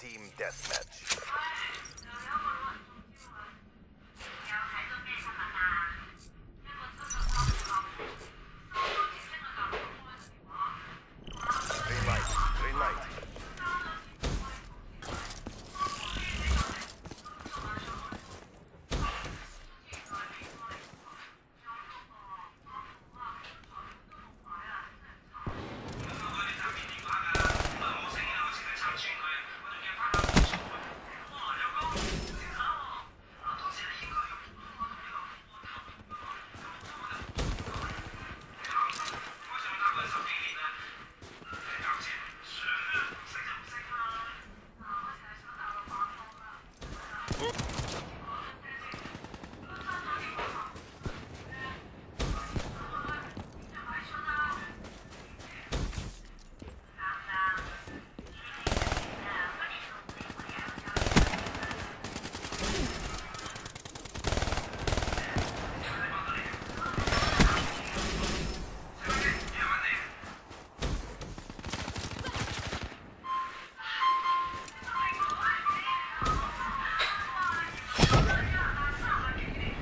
Team deathmatch.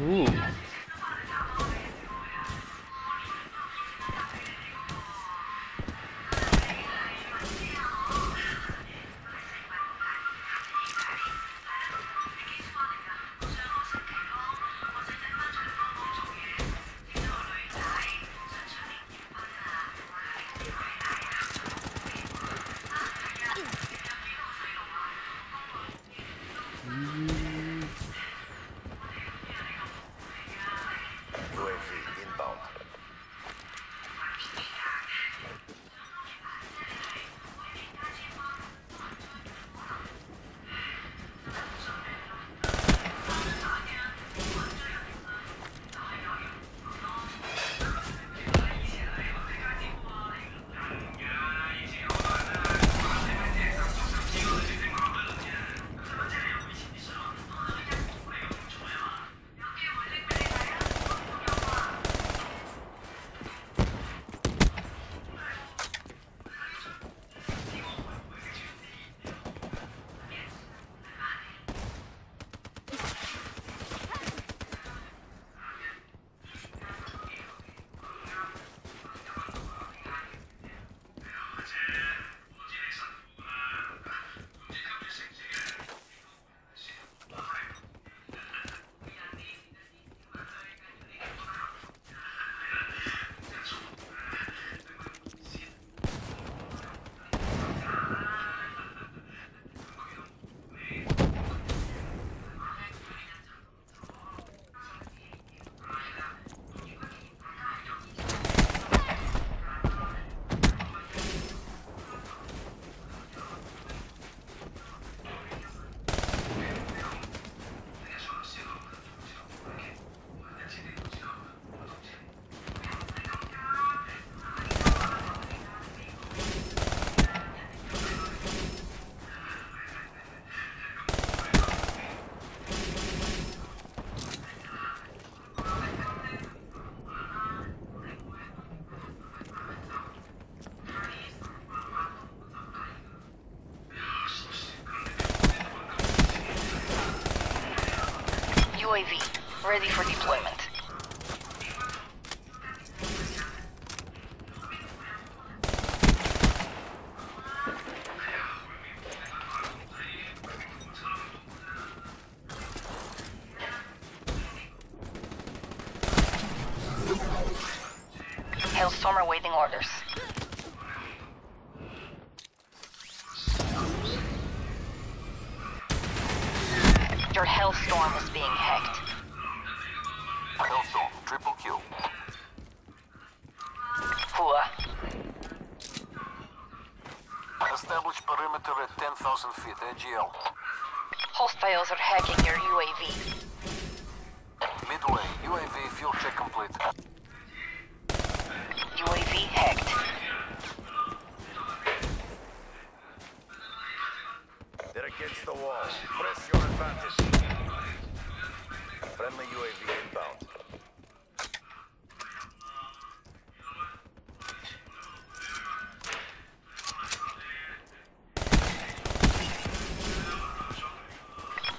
Ooh. UAV, ready for deployment. Hellstorm awaiting orders. Your Hellstorm is being hacked. Hellstorm, triple kill. Hua. Establish perimeter at 10,000 feet, AGL. Hostiles are hacking your UAV.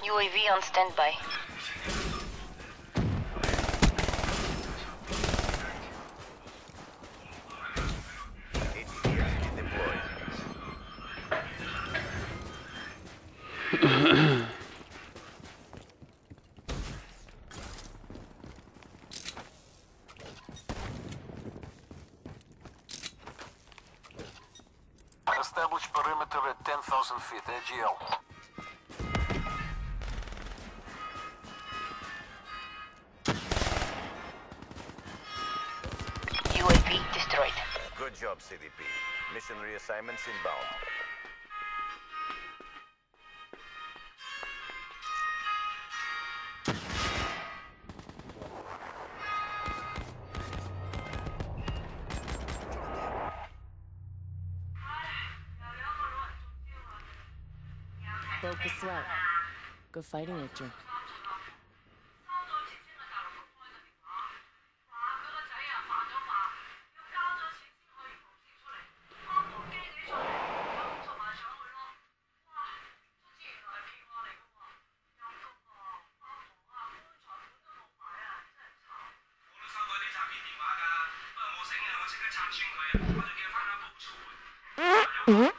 UAV on standby. Establish perimeter at 10,000 feet, AGL. job, CDP. Mission reassignments inbound. Build the sweat. Go fighting, Victor. 这个场巡回，我就给发了不出。嗯嗯